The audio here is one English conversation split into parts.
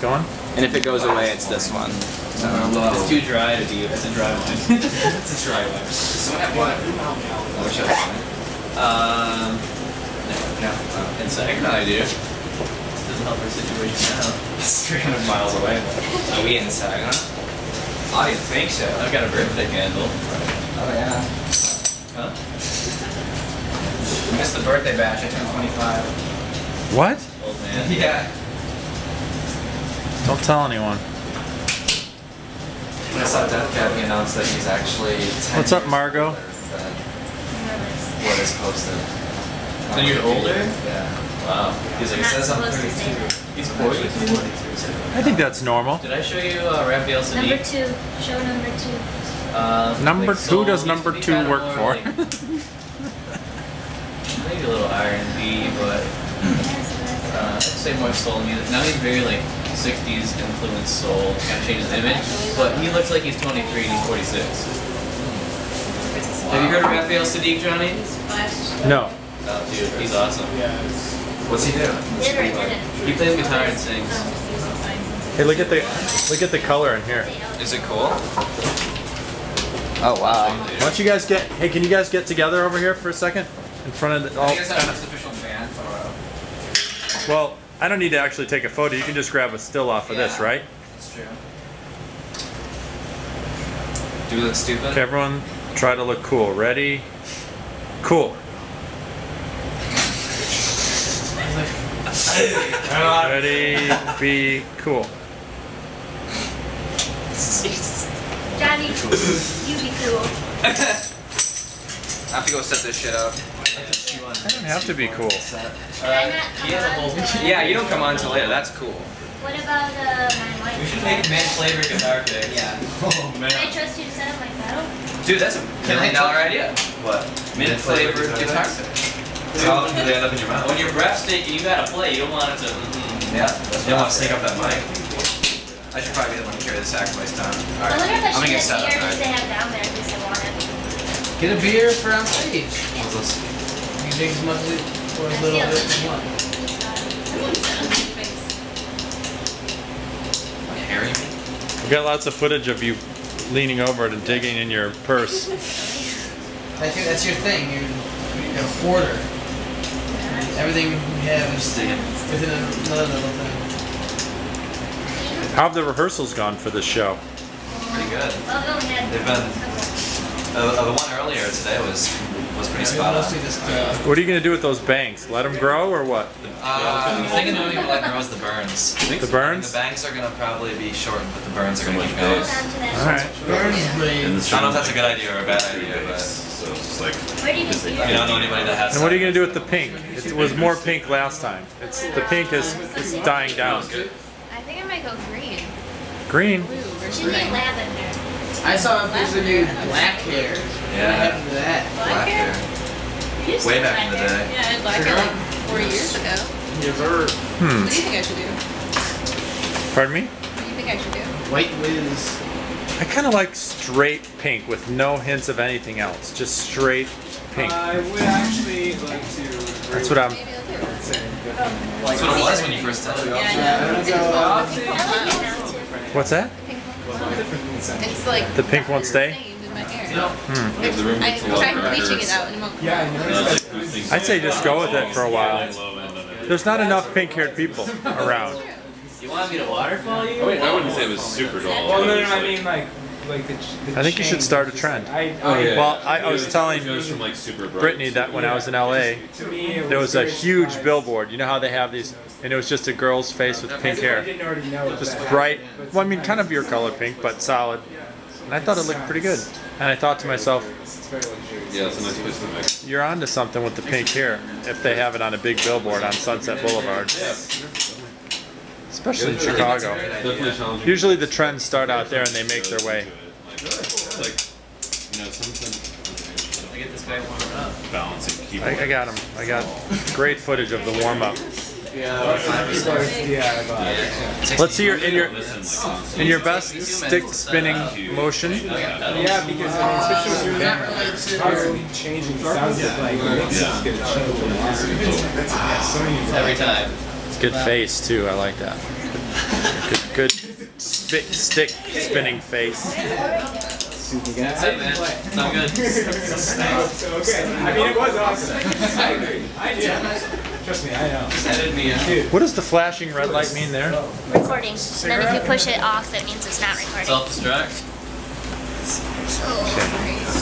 going. And if it goes away, it's this one. So, It's too dry to be. It's a dry wine. it's a dry one. So what? what? I wish I was um, No. Oh. in Saginaw, I do. Doesn't help our situation now. It's 300 miles away. Are we in Saginaw? I think so. I've got a birthday candle. Oh yeah. Huh? I missed the birthday bash. I turned 25. What? Old man. Yeah. Don't tell anyone. When I saw Death Cab, he announced that he's actually 10 What's up, years Margot? What is posted? Ten years older? Yeah. Wow. He's like, it says I'm supposed 32. He's 42. 42. I think that's normal. Did I show you uh, Raphael Saadiq? Number two. Show number two. Uh, Number like two soul does number two kinda work for? like- maybe a little R&B, but uh, I'd say more soul music. Now he's very like 60s influenced soul, kind of changed his image, but he looks like he's 23 and he's 46. Have you heard of Raphael Saadiq, Johnny? No. Oh, dude, he's awesome. What's he do? Did or didn't? He plays guitar and sings. Hey, look at the look at the color in here. Is it cool? Oh wow. Why don't you guys get? Hey, can you guys get together over here for a second in front of the? I All, guess that's his official band photo. Well, I don't need to actually take a photo. You can just grab a still off of this, right? That's true. Do we look stupid? Okay, everyone, try to look cool. Ready? Cool. Ready? Be cool. Johnny, you be cool. I have to go set this shit up. I don't have to be cool. Should I not he has a come whole- on Yeah, you don't come on until later. That's cool. What about uh, my mic? We should make man flavor guitar picks. Yeah. Oh Can I trust you to set up my pedal? Dude, that's a million dollar idea. What? Mint flavored guitar pick. How often do they end up in your mouth? When you're breathtaking, you gotta play. You don't want it to. Mm-hmm. Yeah. You don't want to sneak up that mic. I should probably be the one to carry the sacrifice down. I wonder if I I'm should gonna get get set up. beer just to Alright. have down there in case I want it. Get a beer for on stage. What's this? You can much as or as little bit it. as you want. Harry? We got lots of footage of you leaning over it and digging in your purse. That's your, that's your thing. You're, you're a hoarder. Everything you have is within another little thing. How have the rehearsals gone for this show? Pretty good. Well, I've only had They've been- Uh, uh, the one earlier today was was pretty Yeah, spot on. just uh, What are you gonna do with those banks? Let them grow or what? Uh, I'm thinking the only people that grows the burns. The burns? The banks are gonna probably be shortened, but the burns are gonna keep Hold going. on to that. All right. Burns blade. I don't know if that's a good idea or a bad idea, but So it's just like do you get you beer? don't know anybody that has. And what are you gonna do with the pink? It was more pink last time. It's the pink is, is dying down. I think I might go green. Green. Blue or Should be lavender. I saw if there's a new black hair. What Yeah. happened to that? Black hair. You Way back in the day. Yeah, I had black hair like four years ago. Hmm. What do you think I should do? Pardon me? What do you think I should do? White whiz. I kind of like straight pink with no hints of anything else. Just straight pink. I would actually like to. That's what I'm. Maybe I'll do it. That's what it was when you first started. Yeah, I I'm know. gonna It's go well, off. pink I won't like it last. now too. What's that? Pink It's like The pink won't stay? in my hair. Hmm. If I gets a lot tried darker, bleaching it it's- out and it won't. Yeah, I I noticed like those things I'd say just go with it for a while. low end of it. There's not enough pink-haired people around. You want me to waterfall you? Oh, wait, I wouldn't say it was super dull. Well, no, It no, I mean like, like the. the I think you should start a trend. like- I, Oh, I, yeah. Well, I, I It was telling it from like super Brittany that when I was in LA, To me, it there was a huge surprising. billboard. You know how they have these, and it was just a girl's face with pink I hair, didn't already know just bright. But Well, I mean, kind of your color pink, but solid. And I thought it looked pretty good. And I thought to myself, It's very luxurious. Yeah, it's a nice place to mix. you're onto something with the pink hair if they have it on a big billboard on Sunset Boulevard, especially in Chicago. Usually the trends start out there and they make their way. It's like, you know, something I get this guy warming up. balancing I, keyboard. I got him. I got great footage of the warm up. Yeah, I bought it. Let's see your in your Listen, like, constantly. in your best stick spinning motion. Yeah, because I mean, especially when you're constantly changing sounds, like mix is gonna change a lot. So Every time. It's good face too. I like that. Good good stick, stick spinning face. That's it, man. It's all good. Okay. I mean, it was awesome. I agree. I do. Trust me, I know. Edited. What does the flashing red light mean there? Recording. And then if you push it off, that means it's not recording. Self-destruct. Oh.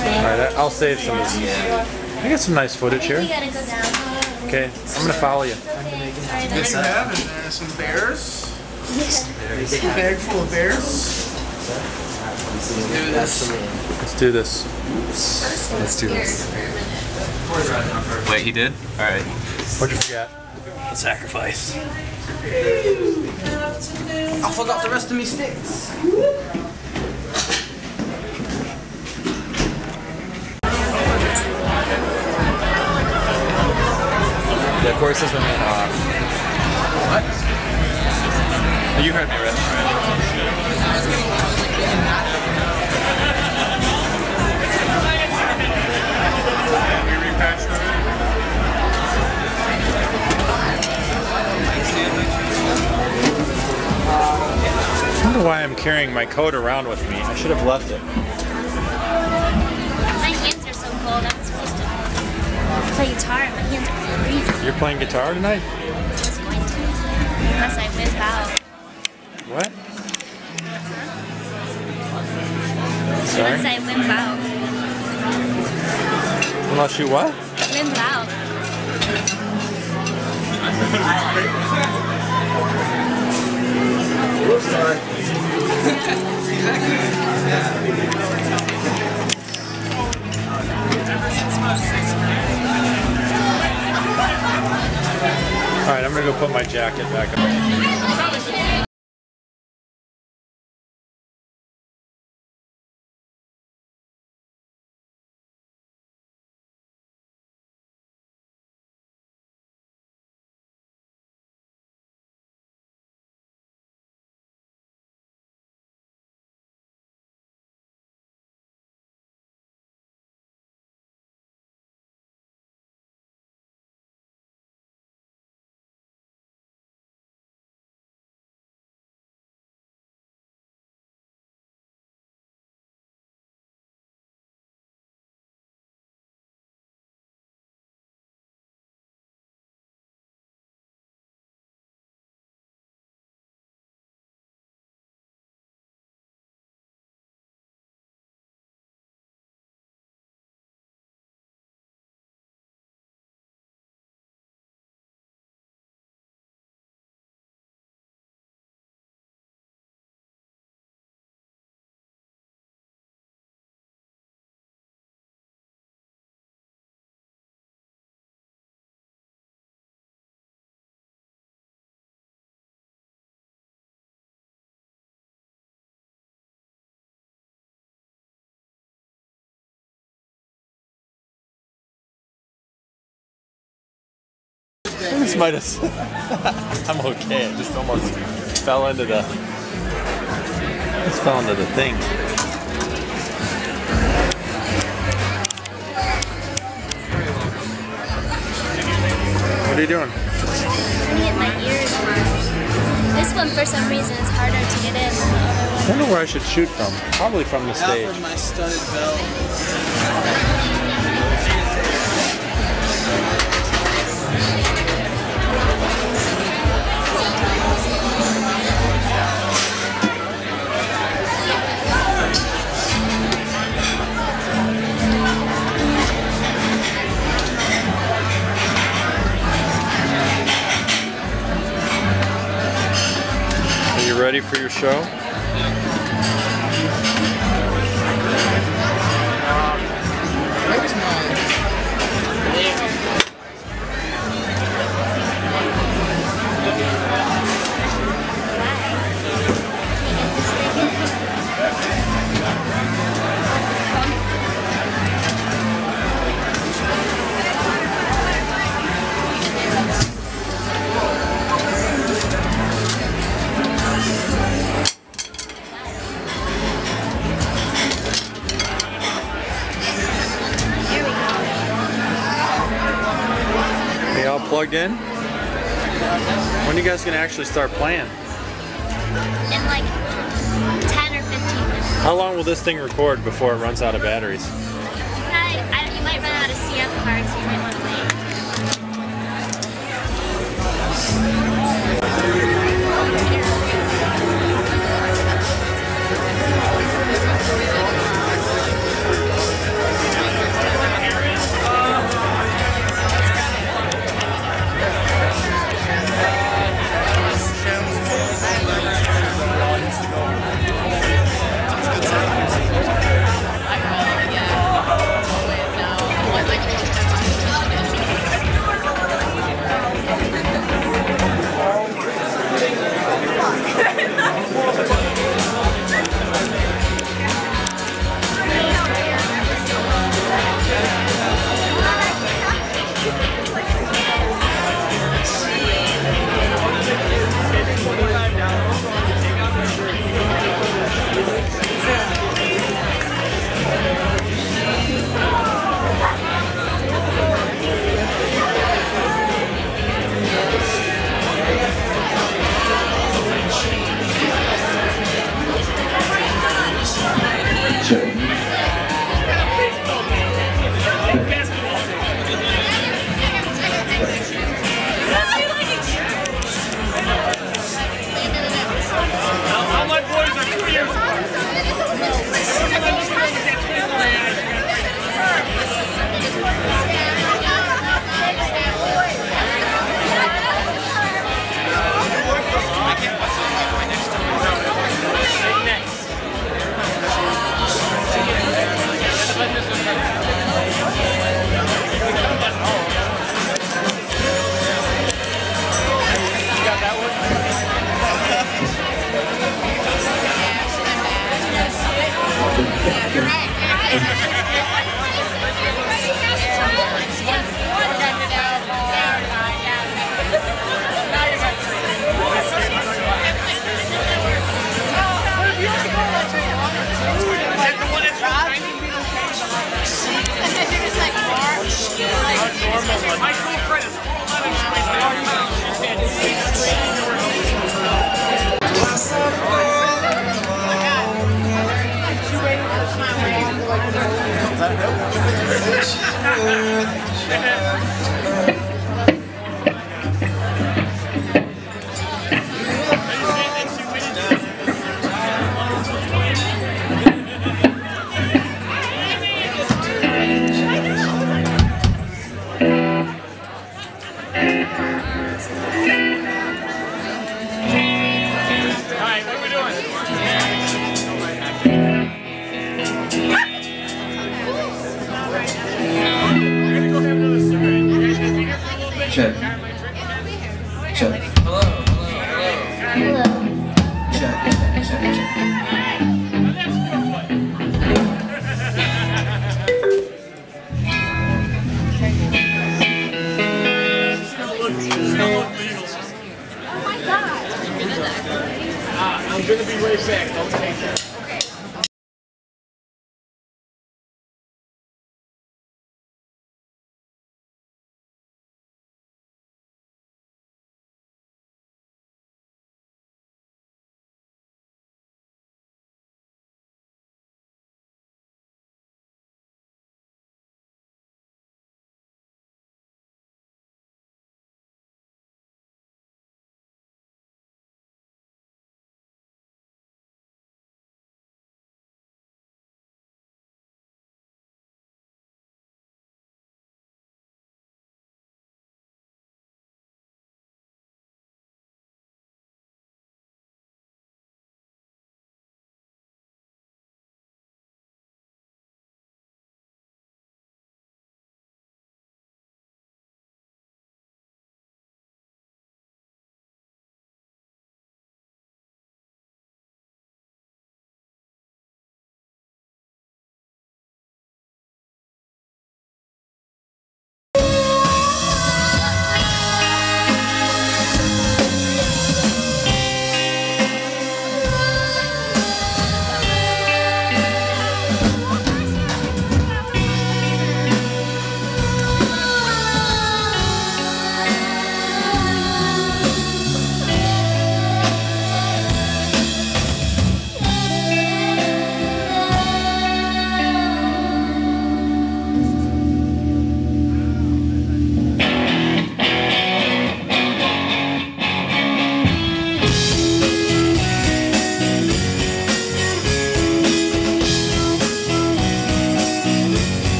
Okay. All right, I'll save some of these. I got some nice footage here. gotta go down. Okay, I'm gonna follow you. Okay. Sorry, What do you have in there? Some bears? A bag full of bears? Do this. Let's do this. Let's do this. Wait, he did? Alright. What'd you forget? The sacrifice. I forgot the rest of me sticks. The courses remain off. You heard me, Rich. I wonder why I'm carrying my coat around with me. I should have left it. My hands are so cold. I'm supposed to play guitar my hands are freezing. You're playing guitar tonight? I was going to. Unless I wimp out. What? Sorry? I wimp out. Unless you what? Wimp out. All right, I'm gonna go put my jacket back on. This might have. I'm okay. I just almost fell into the. Just fell into the thing. What are you doing? Trying to get my ears on. This one, for some reason, is harder to get in than the other I wonder where I should shoot from. Probably from the stage. Alfred, my studded belt. Ready for your show? gonna actually start playing? In like 10 or 15 minutes. How long will this thing record before it runs out of batteries?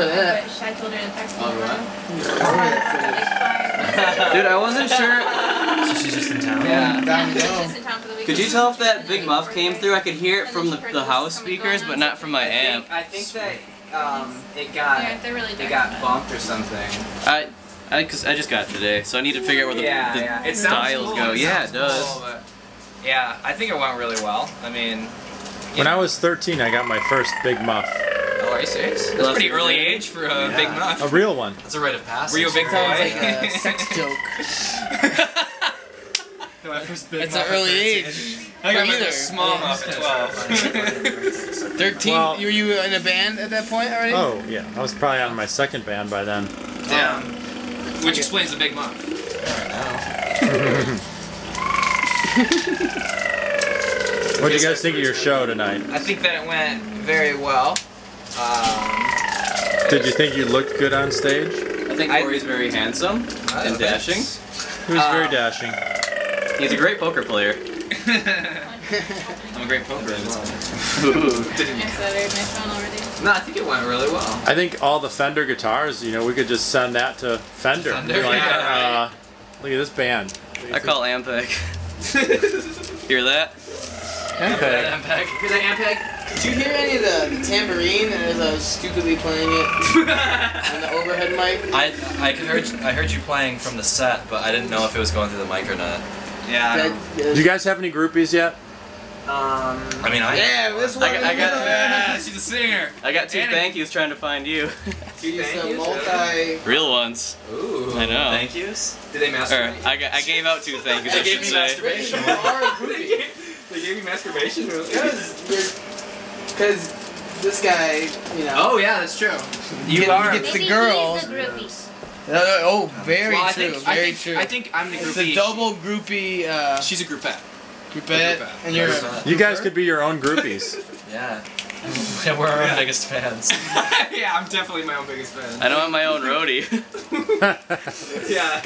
Over that. I told her to text me. Dude, I wasn't sure. So she's just in town. Yeah. Down to in town the. Could you tell if that big muff came through? I could hear it from the, the house speakers, but not from my amp. I think that um, it got Yeah, really it got bumped or something. I, I, cause I just got it today, so I need to figure out where the, yeah, the yeah. It sounds dials cool, go. it Yeah, it does. cool, yeah, I think it went really well. I mean, When I was 13, I got my first big muff. Oh, are you serious? That's a pretty early age for uh, a big muff. A real one. That's a rite of passage. Were you a big boy? Like a sex joke. My first big It's an early 13. age. I got For my either. small muff at 12. 13? Well- were you in a band at that point already? Oh, yeah. I was probably on my second band by then. Damn. Um, Which explains the big muff. What do you guys think of your show tonight? I think that it went very well. Um, Did you think you looked good on stage? I think Corey's very handsome and dashing. He was very Um, dashing. He's a great poker player. I'm a great poker as well. Ooh. Yes, that aired my phone already. No, I think it went really well. I think all the Fender guitars, you know, we could just send that to Fender. Fender, like, yeah, uh, look at this band. I call Ampeg. Hear that? Ampeg. Ampeg. Hear that Ampeg? Did you hear any of the, the tambourine as I was stupidly playing it on the overhead mic? I I heard I heard you playing from the set, but I didn't know if it was going through the mic or not. Yeah. That, don't- you guys have any groupies yet? Um. I mean, I yeah, this one. I got- I got- Yeah, she's a singer. I got two And- thank yous trying to find you. She's Thank a you, multi. Real ones. Ooh. I know. thank yous. Did they Or, masturbate? I, I gave out two thank yous, They gave me masturbation. You are a groupie. they gave me masturbation. Because this guy, you know. Oh yeah, that's true. You Get- are. gets the Maybe girls. he's the groupie. Uh, oh, very well, true. think, I very think, true. I think I'm the groupie. it's groupie. a double groupie uh, She's a groupette. groupette, groupette. and you're. You guys could be your own groupies. Yeah. yeah, we're our own biggest fans. yeah, I'm definitely my own biggest fan. I don't have my own roadie. yeah.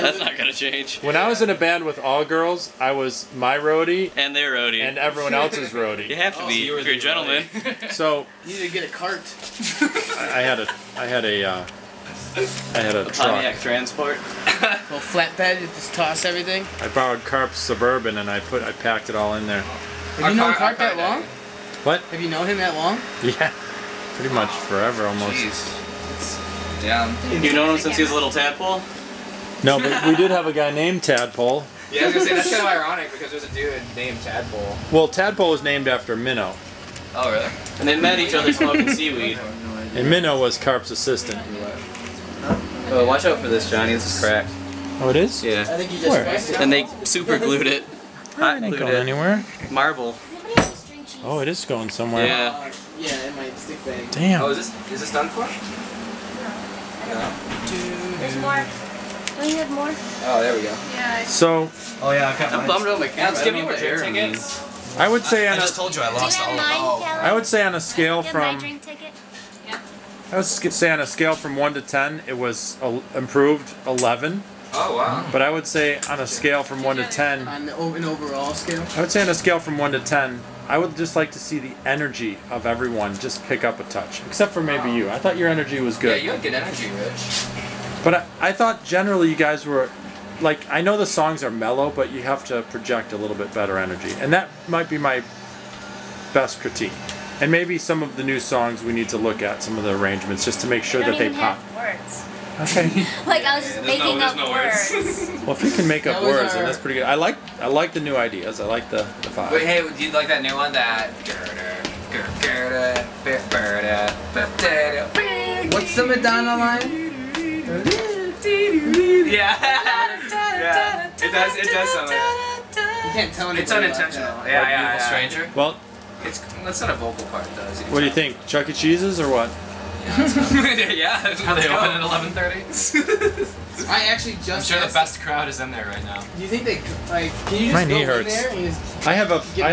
That's not gonna change. when I was in a band with all girls, I was my roadie And their roadie. and everyone else's roadie. you have to Oh, be you were if you're a the gentleman. So You need to get a cart. I I had a, I had a, uh, I had a truck. Pontiac Transport. Little flatbed, you just toss everything. I borrowed Carp's Suburban and I put, I packed it all in there. Have you known car- our Cart that car- long? What? Have you known him that long? Yeah, pretty much forever almost. Jeez. It's down. You've known him since he was a little tadpole? No, but we did have a guy named Tadpole. Yeah, I was gonna say that's kind of ironic because there's a dude named Tadpole. Well, Tadpole was named after Minnow, Oh, really? And they met each other smoking seaweed. and Minnow was Carp's assistant. Oh, watch out for this, Johnny. This is cracked. Oh, it is? Yeah. I think you just Where? it. And they super glued it. Hot It ain't glued going it. anywhere. Marble. Oh, it is going somewhere. Yeah. Uh, yeah, it might stick bang. Damn. Oh, is this is this done for? There's more. Don't you have more? Oh, there we go. Yeah. So Oh yeah, I've got I'm mine. bummed out my camera. Let's I give don't me know more what the error drink means. tickets. I would say I on a, just told you I Do you lost have all of mine, them. Kelly? I would say on a scale Do you have my from drink ticket? I would say on a scale from one to ten, it was a, improved eleven. Oh wow. But I would say on a scale from one to ten, On the, an overall scale. I would say on a scale from one to ten, I would just like to see the energy of everyone just pick up a touch, except for maybe you. I thought your energy was good. Yeah, you had good energy, Rich. but I, I thought generally you guys were like I know the songs are mellow, but you have to project a little bit better energy, and that might be my best critique. And maybe some of the new songs we need to look at some of the arrangements just to make sure that they pop. words. Okay. Like I was just There's making there's up no words. words. Well, if you can make up That was words, then that's pretty good. I like I like the new ideas. I like the the vibe. Wait, hey, do you like that new one? That. What's the Madonna line? Yeah. yeah. It does. It does sound. You can't tell anybody It's unintentional. that. Yeah, Like yeah, yeah. Stranger. Well, It's that's not a vocal part though. what do you think? Chuck E. Cheese's or what? Yeah. How they let's go. open at 11:30. I actually just. I'm sure the best crowd is in there right now. Do you think they like? Can you just My go knee in hurts. there and just I have a Give I